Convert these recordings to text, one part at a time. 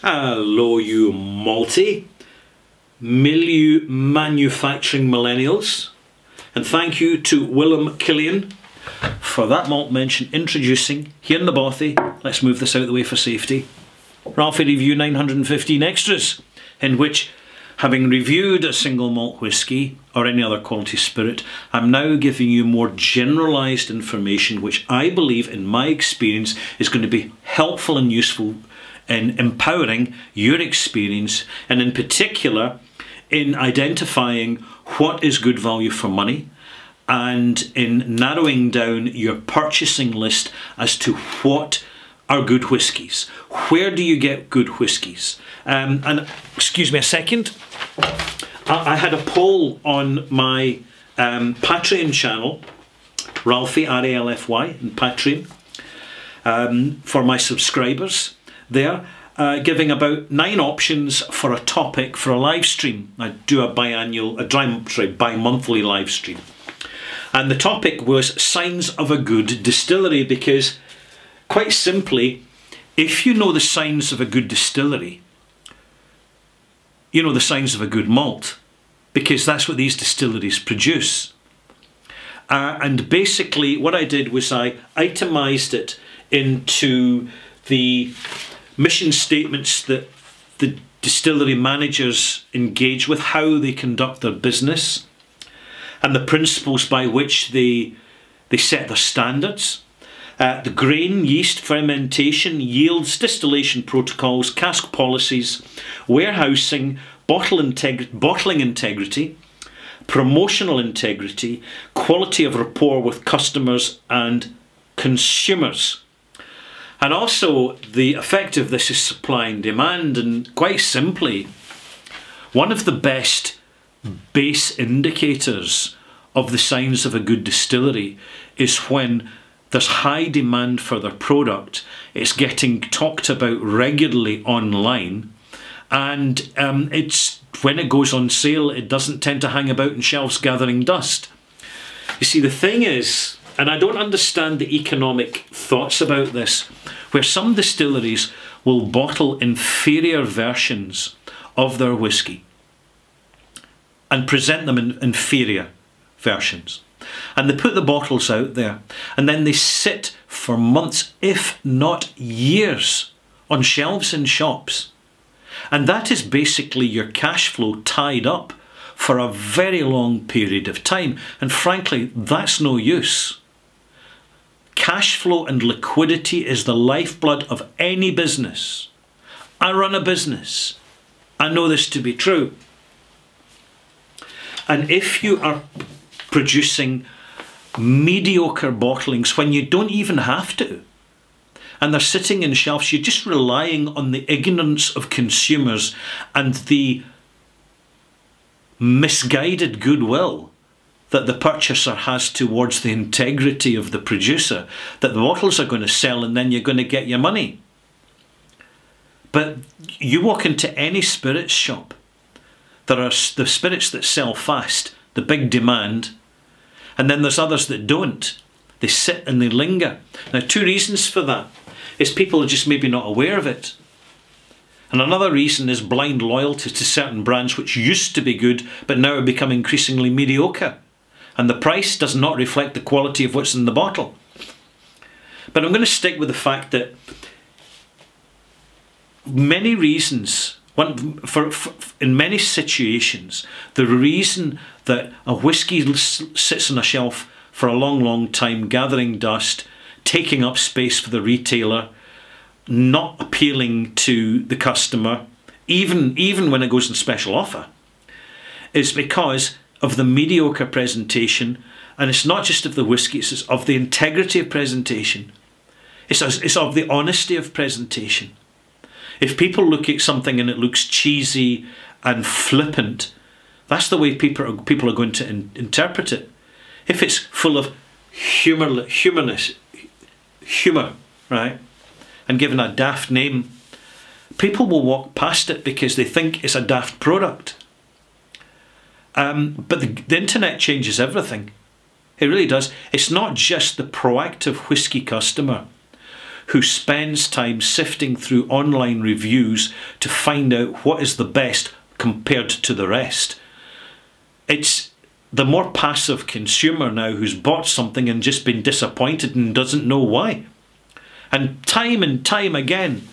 Hello, you multi milieu manufacturing millennials, and thank you to Willem Killian for that malt mention introducing here in the bothy. Let's move this out of the way for safety. Ralfy Review 915 Extras, in which, having reviewed a single malt whisky or any other quality spirit, I'm now giving you more generalised information which I believe, in my experience, is going to be helpful and useful in empowering your experience and in particular in identifying what is good value for money and in narrowing down your purchasing list as to what are good whiskies. Where do you get good whiskies? Um, and excuse me a second. I, I had a poll on my um, Patreon channel, Ralfy R A L F Y, in Patreon, um, for my subscribers there, uh, giving about nine options for a topic for a live stream. I do a biannual, a dry, sorry, bi-monthly live stream. And the topic was signs of a good distillery because, quite simply, if you know the signs of a good distillery, you know the signs of a good malt because that's what these distilleries produce. Uh, and basically, what I did was I itemized it into the mission statements that the distillery managers engage with, how they conduct their business, and the principles by which they, they set their standards. Uh, the grain, yeast, fermentation, yields, distillation protocols, cask policies, warehousing, bottle integ bottling integrity, promotional integrity, quality of rapport with customers and consumers. And also, the effect of this is supply and demand, and quite simply, one of the best base indicators of the signs of a good distillery is when there's high demand for their product, it's getting talked about regularly online, and um, it's when it goes on sale, it doesn't tend to hang about in shelves gathering dust. You see, the thing is, and I don't understand the economic thoughts about this, where some distilleries will bottle inferior versions of their whisky and present them in inferior versions. And they put the bottles out there and then they sit for months, if not years, on shelves in shops. And that is basically your cash flow tied up for a very long period of time. And frankly, that's no use. Cash flow and liquidity is the lifeblood of any business. I run a business. I know this to be true. And if you are producing mediocre bottlings when you don't even have to, and they're sitting in shelves, you're just relying on the ignorance of consumers and the misguided goodwill that the purchaser has towards the integrity of the producer, that the bottles are going to sell and then you're going to get your money. But you walk into any spirits shop, there are the spirits that sell fast, the big demand, and then there's others that don't. They sit and they linger. Now, two reasons for that is people are just maybe not aware of it. And another reason is blind loyalty to certain brands which used to be good but now are becoming increasingly mediocre and the price does not reflect the quality of what's in the bottle. But I'm going to stick with the fact that many reasons, one, for, for, in many situations, the reason that a whiskey sits on a shelf for a long, long time, gathering dust, taking up space for the retailer, not appealing to the customer, even, even when it goes in special offer, is because of the mediocre presentation, and it's not just of the whisky, it's of the integrity of presentation. It's, it's of the honesty of presentation. If people look at something and it looks cheesy and flippant, that's the way people are, people are going to in, interpret it. If it's full of humor, humour, right, and given a daft name, people will walk past it because they think it's a daft product. Um, but the, the internet changes everything. It really does. It's not just the proactive whisky customer who spends time sifting through online reviews to find out what is the best compared to the rest. It's the more passive consumer now who's bought something and just been disappointed and doesn't know why. And time and time again,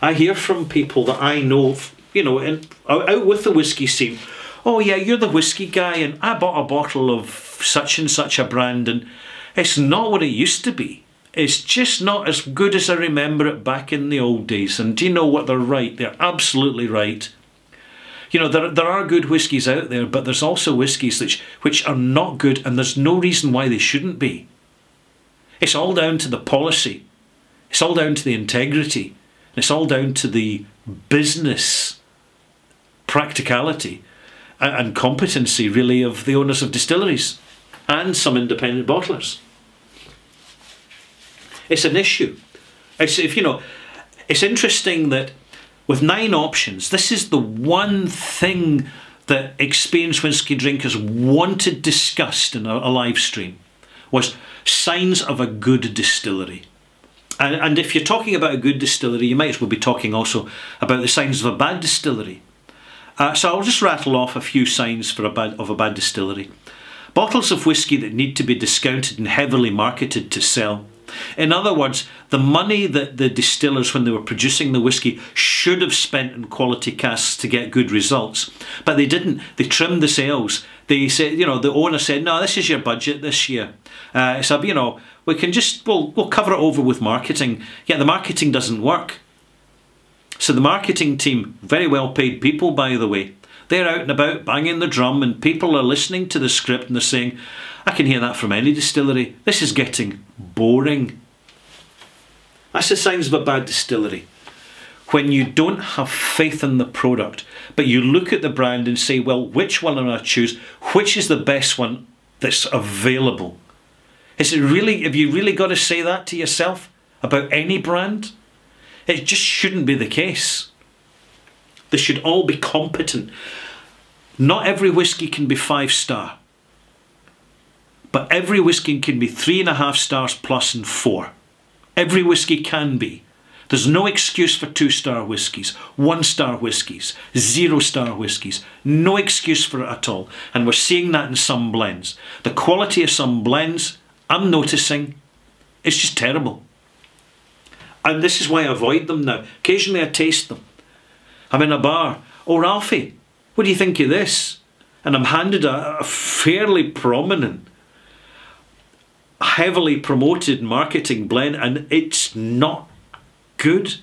I hear from people that I know, you know, and out with the whiskey scene. Oh yeah, you're the whiskey guy, and I bought a bottle of such and such a brand, and it's not what it used to be. It's just not as good as I remember it back in the old days. And do you know what? They're right. They're absolutely right. You know, there, there are good whiskies out there, but there's also whiskies which, which are not good, and there's no reason why they shouldn't be. It's all down to the policy. It's all down to the integrity. It's all down to the business practicality and competency, really, of the owners of distilleries and some independent bottlers. It's an issue. It's, if you know, it's interesting that with nine options, this is the one thing that experienced whiskey drinkers wanted discussed in a, a live stream was signs of a good distillery. And, and if you're talking about a good distillery, you might as well be talking also about the signs of a bad distillery. Uh, so I'll just rattle off a few signs for a bad, of a bad distillery. Bottles of whisky that need to be discounted and heavily marketed to sell. In other words, the money that the distillers, when they were producing the whisky, should have spent in quality casks to get good results, but they didn't. They trimmed the sales. They said, you know, the owner said, "No, this is your budget this year." Uh, so you know, we can just we'll we'll cover it over with marketing. Yeah, the marketing doesn't work. So the marketing team, very well paid people, by the way, they're out and about banging the drum, and people are listening to the script and they're saying, I can hear that from any distillery. This is getting boring. That's the signs of a bad distillery. When you don't have faith in the product, but you look at the brand and say, well, which one am I choose? Which is the best one that's available? Is it really, have you really got to say that to yourself about any brand? It just shouldn't be the case. They should all be competent. Not every whiskey can be five star. But every whiskey can be three and a half stars plus and four. Every whiskey can be. There's no excuse for two star whiskies, one star whiskies, zero star whiskies. No excuse for it at all. And we're seeing that in some blends. The quality of some blends, I'm noticing, it's just terrible. And this is why I avoid them now. Occasionally I taste them. I'm in a bar. Oh, Ralfy, what do you think of this? And I'm handed a, a fairly prominent heavily promoted marketing blend and it's not good.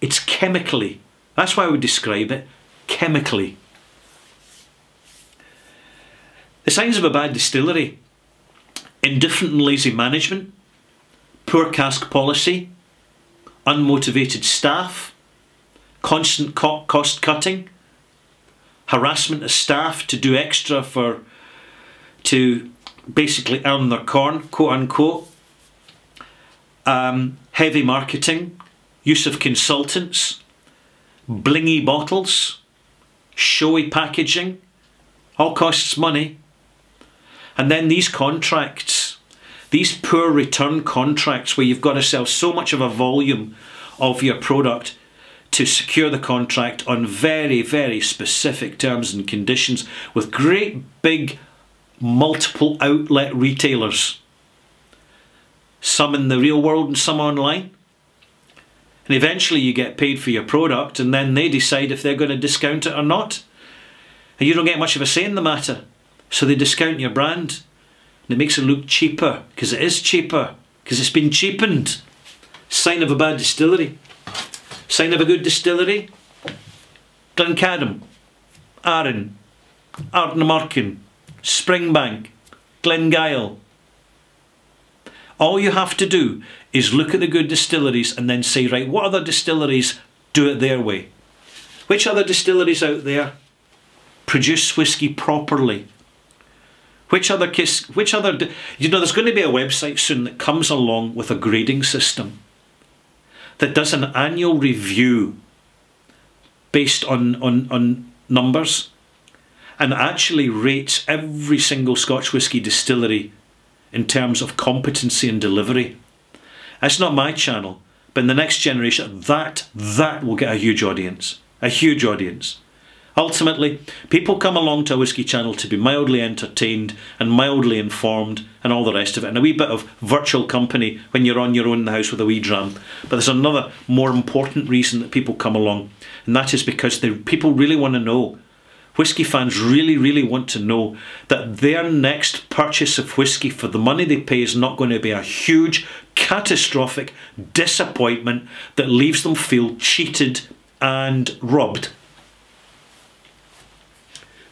It's chemically. That's why I would describe it chemically. The signs of a bad distillery indifferent and lazy management, poor cask policy, unmotivated staff, constant cost cutting, harassment of staff to do extra for to basically earn their corn, quote unquote. Um, heavy marketing, use of consultants, blingy bottles, showy packaging, all costs money. And then these contracts, these poor return contracts where you've got to sell so much of a volume of your product to secure the contract on very, very specific terms and conditions with great big multiple outlet retailers, some in the real world and some online. And eventually you get paid for your product and then they decide if they're going to discount it or not. And you don't get much of a say in the matter. So they discount your brand. And it makes it look cheaper because it is cheaper because it's been cheapened. Sign of a bad distillery. Sign of a good distillery. Glencadam, Arran, Ardnamurchan, Springbank, Glengyle. All you have to do is look at the good distilleries and then say, right, what other distilleries do it their way? Which other distilleries out there produce whisky properly? Which other kiss, which other, you know, there's going to be a website soon that comes along with a grading system that does an annual review based on, on, on numbers and actually rates every single Scotch whisky distillery in terms of competency and delivery. It's not my channel, but in the next generation, that that will get a huge audience, a huge audience. Ultimately, people come along to a Whiskey Channel to be mildly entertained and mildly informed and all the rest of it, and a wee bit of virtual company when you're on your own in the house with a wee dram. But there's another more important reason that people come along, and that is because they, people really want to know. Whisky fans really, really want to know that their next purchase of whisky for the money they pay is not going to be a huge, catastrophic disappointment that leaves them feel cheated and robbed.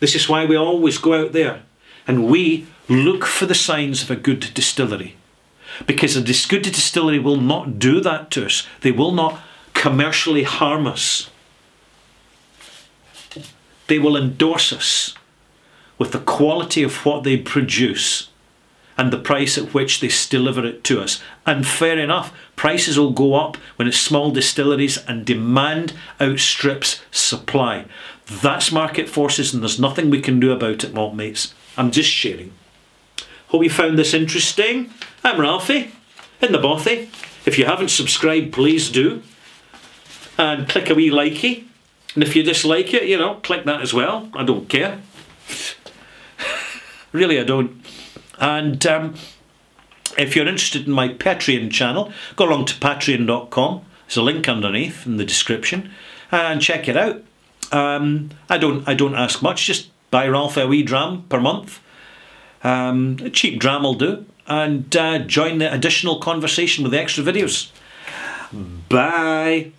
This is why we always go out there and we look for the signs of a good distillery. Because a good distillery will not do that to us. They will not commercially harm us. They will endorse us with the quality of what they produce and the price at which they deliver it to us. And fair enough, prices will go up when it's small distilleries and demand outstrips supply. That's market forces and there's nothing we can do about it, Maltmates. I'm just sharing. Hope you found this interesting. I'm Ralfy in the bothy. If you haven't subscribed, please do. And click a wee likey. And if you dislike it, you know, click that as well. I don't care. really, I don't. And um, if you're interested in my Patreon channel, go along to patreon.com. There's a link underneath in the description and check it out. Um, I don't I don't ask much. Just buy Ralph a wee dram per month. Um, a cheap dram will do, and uh, join the additional conversation with the extra videos. Bye.